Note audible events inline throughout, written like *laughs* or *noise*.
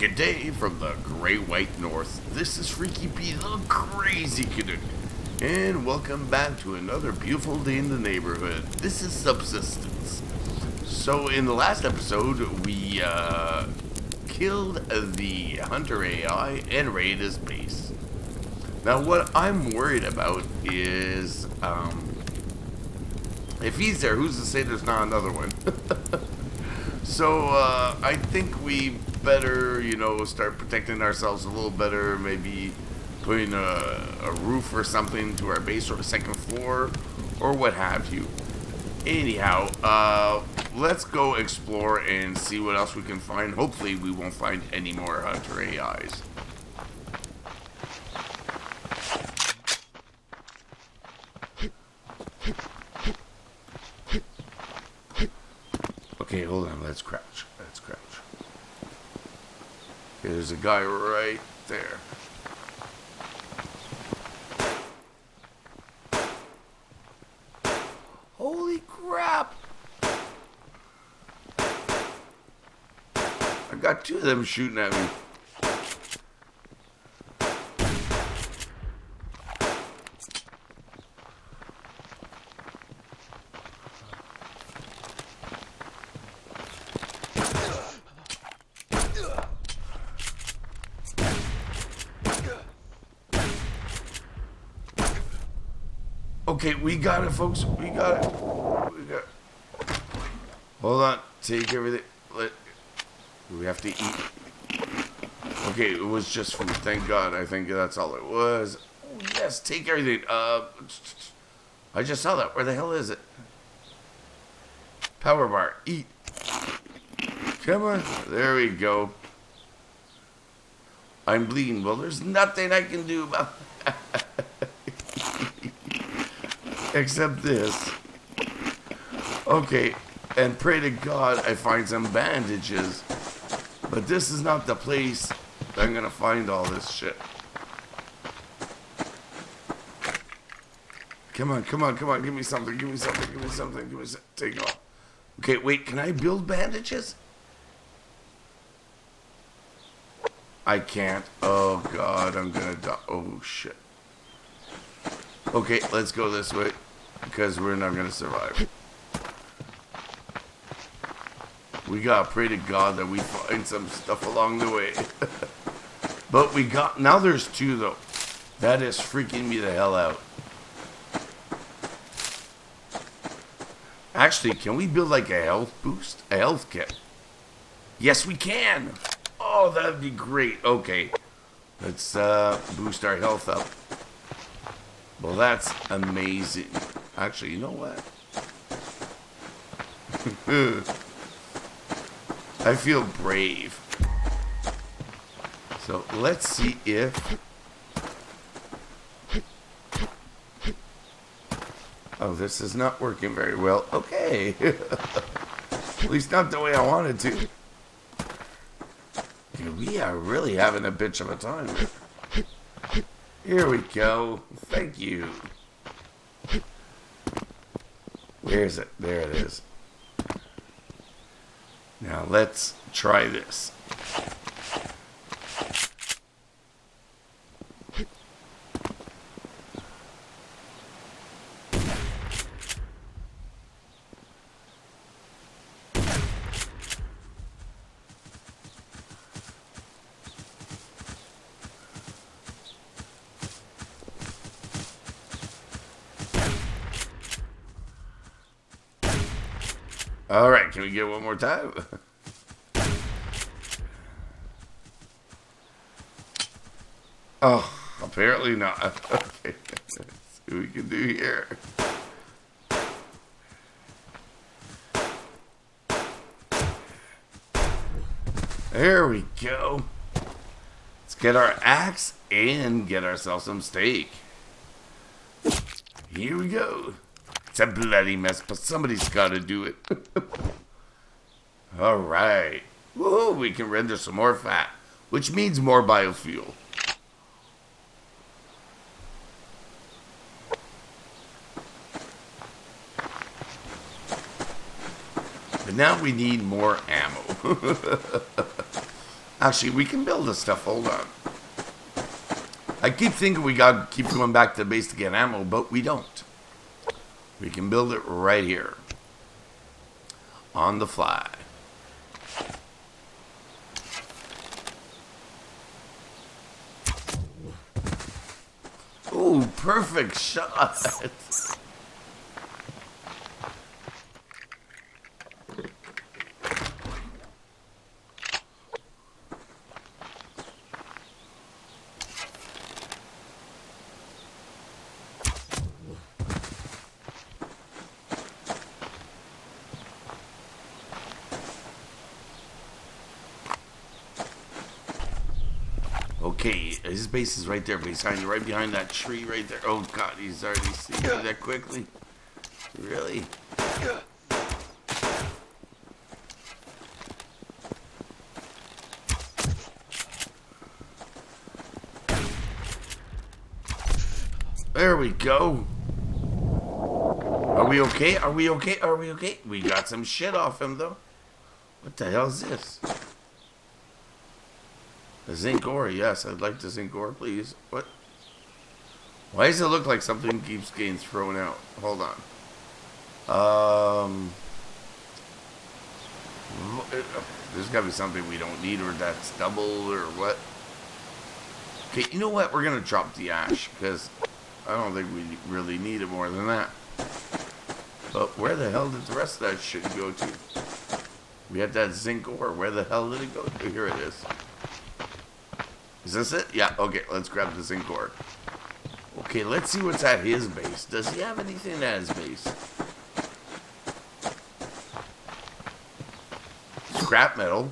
Good day from the Great White North. This is Freaky P, the Crazy Kid, and welcome back to another beautiful day in the neighborhood. This is Subsistence. So, in the last episode, we uh, killed the Hunter AI and raided his base. Now, what I'm worried about is um, if he's there, who's to say there's not another one? *laughs* so, uh, I think we better, you know, start protecting ourselves a little better. Maybe putting a, a roof or something to our base or the second floor or what have you. Anyhow, uh, let's go explore and see what else we can find. Hopefully we won't find any more Hunter AIs. Okay, hold on. Let's crouch. Let's crouch. Okay, there's a guy right there. Holy crap! I got two of them shooting at me. Okay, we got it, folks. We got it. We got. It. Hold on. Take everything. Let. We have to eat. Okay, it was just food. Thank God. I think that's all it was. Oh, yes, take everything. Uh, I just saw that. Where the hell is it? Power bar. Eat. Come on. There we go. I'm bleeding. Well, there's nothing I can do about except this. Okay, and pray to God I find some bandages. But this is not the place that I'm gonna find all this shit. Come on, come on, come on, give me something, give me something, give me something, give me something. Take off. Okay, wait, can I build bandages? I can't. Oh god, I'm gonna die. Oh shit. Okay, let's go this way. Because we're not going to survive. We gotta pray to God that we find some stuff along the way. *laughs* but we got... Now there's two, though. That is freaking me the hell out. Actually, can we build like a health boost? A health kit? Yes, we can! Oh, that'd be great. Okay. Let's uh, boost our health up. Well, that's amazing. Actually, you know what? *laughs* I feel brave. So let's see if... Oh, this is not working very well. Okay. *laughs* At least not the way I wanted to. we are really having a bitch of a time. Here we go. Thank you. Where is it? There it is. Now let's try this. All right, can we get one more time? *laughs* oh, apparently not. *laughs* Okay, let's see what we can do here. There we go. Let's get our axe and get ourselves some steak. Here we go. It's a bloody mess, but somebody's got to do it. *laughs* All right. Whoa, we can render some more fat, which means more biofuel. But now we need more ammo. *laughs* Actually, we can build this stuff. Hold on. I keep thinking we got to keep going back to the base to get ammo, but we don't. We can build it right here. On the fly. Ooh, perfect shot. *laughs* Okay, his base is right there behind you, right behind that tree right there. Oh god, he's already seen that quickly. Really? There we go. Are we okay? Are we okay? Are we okay? We got some shit off him though. What the hell is this? A zinc ore, yes, I'd like the zinc ore, please. What? Why does it look like something keeps getting thrown out? Hold on. Um, there's got to be something we don't need, or that's double, or what? Okay, you know what? We're gonna drop the ash because I don't think we really need it more than that. But where the hell did the rest of that shit go to? We had that zinc ore. Where the hell did it go to? Here it is. Is this it? Yeah, okay, let's grab the zinc ore. Okay, let's see what's at his base. Does he have anything at his base? Scrap metal.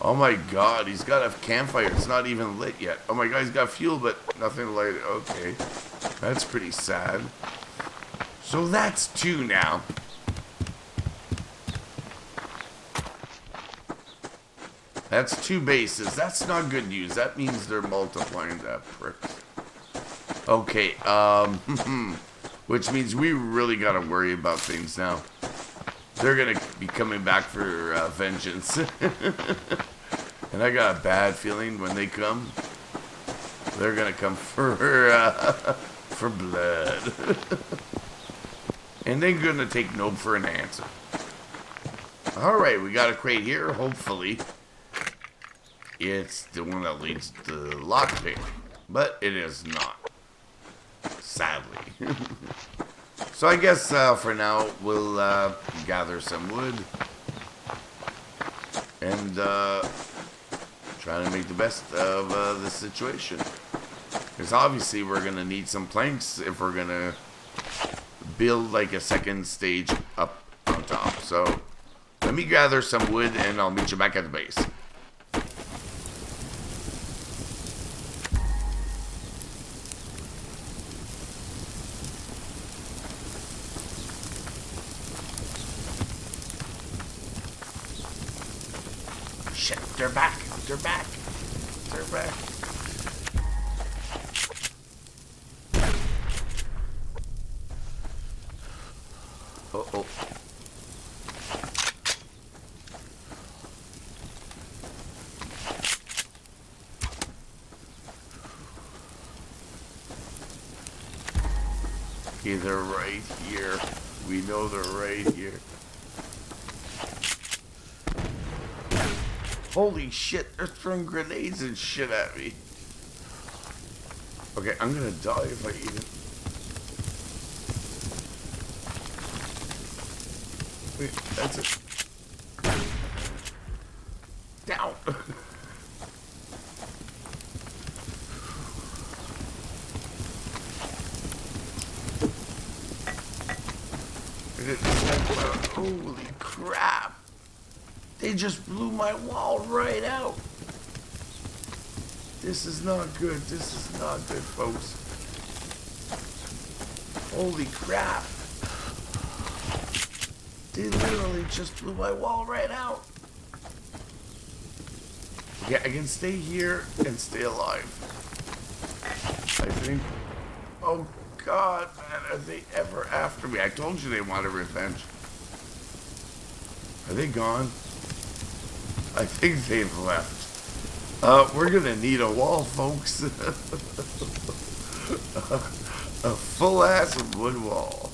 Oh my god, he's got a campfire. It's not even lit yet. Oh my god, he's got fuel, but nothing light. Okay. That's pretty sad. So that's two now. That's two bases. That's not good news. That means they're multiplying that pricks. Okay, um, *laughs* which means we really got to worry about things now. They're going to be coming back for uh, vengeance. *laughs* and I got a bad feeling when they come, they're going to come for, uh, *laughs* for blood. and they're going to take no for an answer. Alright, we got a crate here, hopefully it's the one that leads to the lockpick, but it is not, sadly. *laughs* so I guess uh, for now we'll uh, gather some wood and uh, try to make the best of uh, the situation. Because obviously we're going to need some planks if we're going to build like a second stage up on top. So let me gather some wood and I'll meet you back at the base. They're back. They're back. They're back. Oh, oh. Okay, they're right here. We know they're right here. Holy shit, they're throwing grenades and shit at me. Okay, I'm gonna die if I eat it. Wait, that's it. Down. *laughs* Holy crap. They just blew my wall right out. This is not good. This is not good, folks. Holy crap. They literally just blew my wall right out. Okay, I can stay here and stay alive. I think. Oh, God, man, are they ever after me? I told you they wanted revenge. Are they gone? I think they've left. Uh, we're gonna need a wall, folks. *laughs* a full ass wood wall.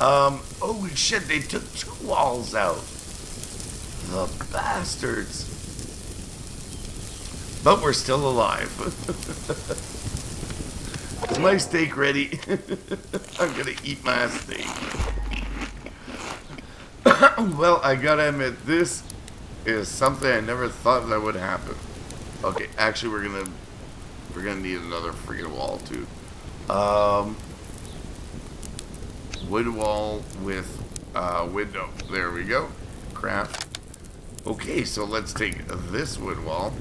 Um, oh shit, they took two walls out. The bastards. But we're still alive. *laughs* Is my steak ready? *laughs* I'm gonna eat my steak. *laughs* well, I gotta admit, this is something I never thought that would happen. Okay, actually, we're gonna we're gonna need another freaking wall too. Um, wood wall with uh, window. There we go. Craft. Okay, so let's take this wood wall.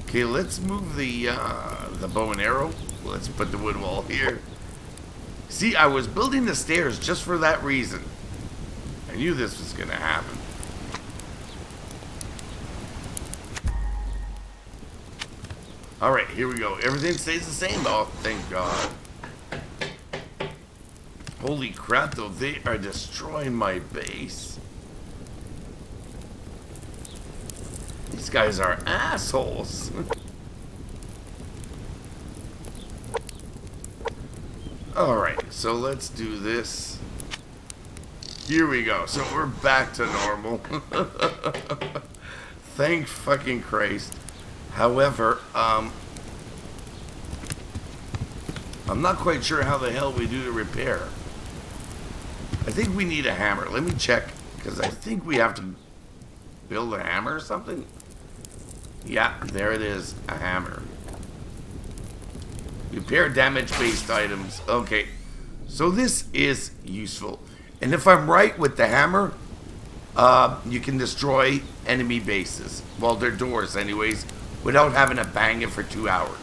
Okay, let's move the uh, the bow and arrow. Let's put the wood wall here. See, I was building the stairs just for that reason. Knew this was going to happen. Alright, here we go. Everything stays the same, Oh, Thank God. Holy crap, though. They are destroying my base. These guys are assholes. *laughs* Alright, so let's do this. Here we go. So we're back to normal. *laughs* Thank fucking Christ. However, um, I'm not quite sure how the hell we do the repair. I think we need a hammer. Let me check, because I think we have to build a hammer or something. Yeah, there it is, a hammer. Repair damage-based items. Okay, so this is useful. And if I'm right with the hammer, uh, you can destroy enemy bases. Well, their doors anyways, without having to bang it for two hours.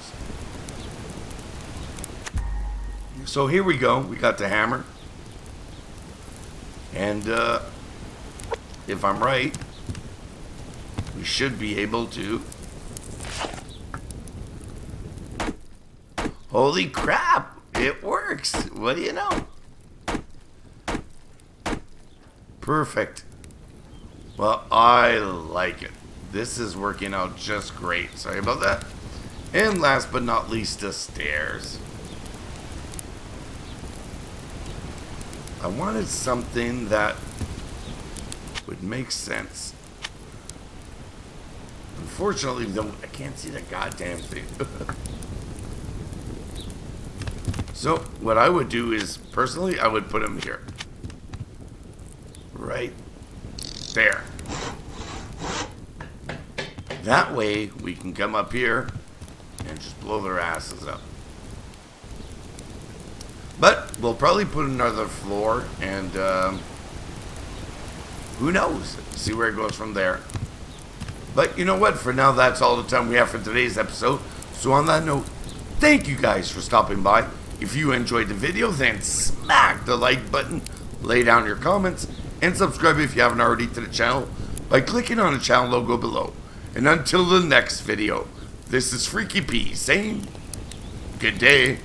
So here we go. We got the hammer. And uh, if I'm right, we should be able to Holy crap! It works! What do you know? Perfect. Well, I like it. This is working out just great. Sorry about that. And last but not least, the stairs. I wanted something that would make sense. Unfortunately, though, I can't see the goddamn thing. *laughs* So, what I would do is, personally, I would put them here. Right there. That way, we can come up here and just blow their asses up. But, we'll probably put another floor, and, um, who knows? See where it goes from there. But, you know what? For now, that's all the time we have for today's episode. So, on that note, thank you guys for stopping by. If you enjoyed the video, then smack the like button, lay down your comments, and subscribe if you haven't already to the channel by clicking on the channel logo below. And until the next video, this is Freaky P saying good day.